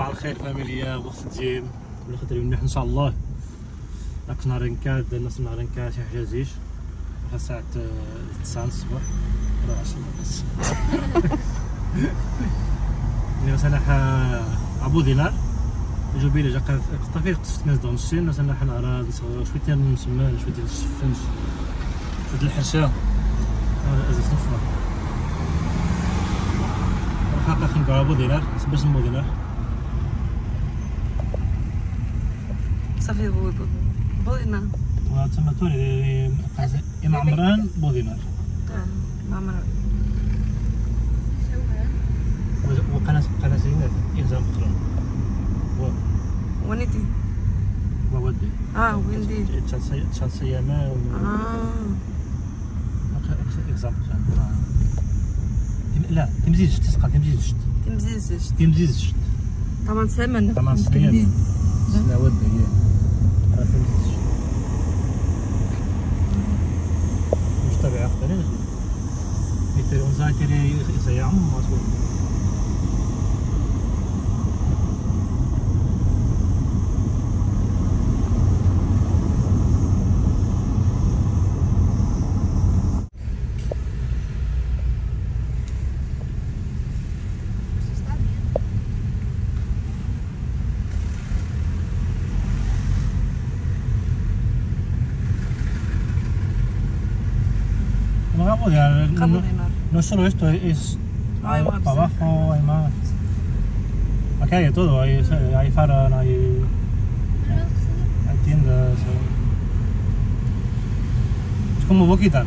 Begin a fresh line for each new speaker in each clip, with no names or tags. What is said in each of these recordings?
خير فاميليا وخديم ولا خاطر منيح إن شاء الله. راك نهار نكاد الناس نهار نكاد شي حاجة زيج واخا الساعة 9 الصباح. ولا 10 ونص مثلا ابو دينار. جوبيله جا قطافي قصفت ناس دون الشين. مثلا حنا راه شوية نسمان شوية ديال الشفنج. شوية ديال الحرشة. أزيد صفر خاطر خنقرا ابو دينار. باش نمو دينار.
صافي بو بو بوينا
وتما تولي إمام عمران بودينار
ما عمر
وقناة قناة زينات إلزام قران
ونيتي.
وودي
آه وين دي
تشال سيامة
آه.
إلزام قران لا تمزيج تسقى تمزيج
تمزيز
تمزيج
طبعا ثمن
طبعا سنين لا ودي هي. تمزيج مش طبيعي أكثر يتري ونزايتري يسيعم ما تقول. No
Cabo
no solo esto, es
Hay
hay
más,
para
sí.
abajo, hay más. Aquí hay de todo, hay, hay farol, hay, hay tiendas. hay- Es como Boquitan.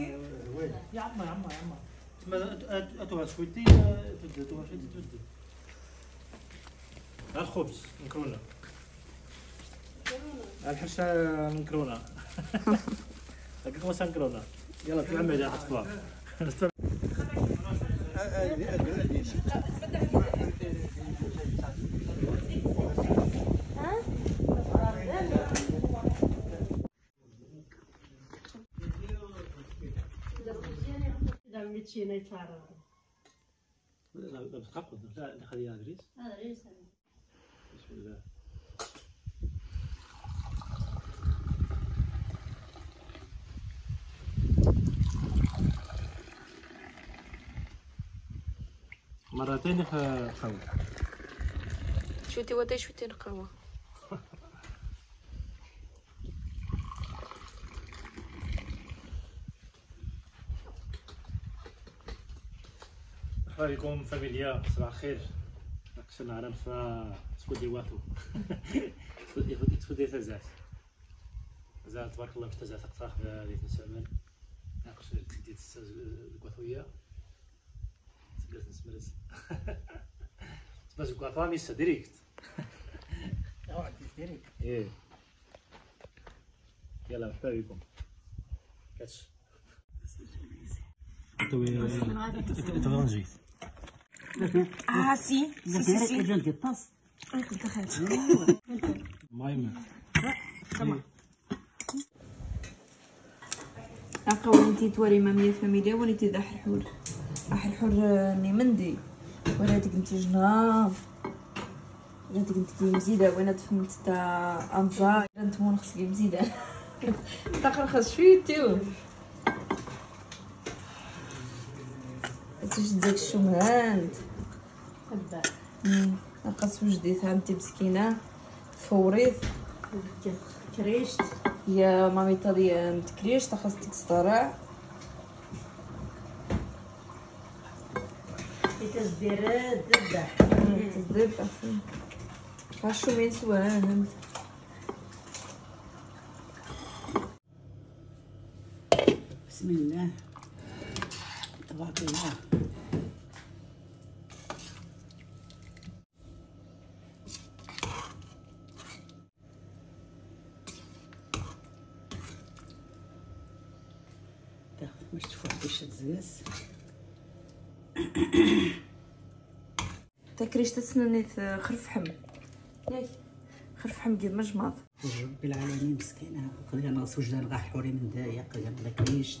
يا عمي يا عمي يا عمي تسمى اتوها شويتي تبدا اتوها شويتي تبدا الخبز مكرونه الحرشه مكرونه هكاك مثلا مكرونه يلا في عمي جا حطفها
Ai faro.
لا لا بتقعد لا نخليها
أدريس. ليس
بسم الله. مرتين خو
شوتي ودي شوتي نقوى
مرحبا بكم فاميليا صباح الخير. راك سنعرف سكودي وافو سكودي تزات زاد تبارك الله تزات اقتراح اللي تنسمن ناقش ديت الكواثوية سبلات نسمرز. سبلات الكواثوية ميسا ديريكت. إيه. يلا مرحبا بكم كاتش.
آه سي سي سي سي
القطاس
مايمة
هاكا وليتي توري مامية فاميليا وليتي ذا حرحور حرحور ني مندي ولا ديك انت جناف ولا ديك انت كي مزيدة وين تفهمت تا انزا انت مون خصك مزيدة تاخر خص شوية تيو تجد داك الشمهان
هبا
نقص وجديت هانتي مسكينة. فوريت
كريشت.
يا ماميطا دي متكريش تا خاصك تصدرع
كتدير الدبة
تزدب عشو مين سوان
بسم الله. تبارك الله باش تفوح كيفاش تزياس
تكريش تسناني خرفحم ياي خرفحم كي مجمط
رب العالمين مسكينه قضيه ناقص وجدان غا حوري من دايا قضيه ما كريش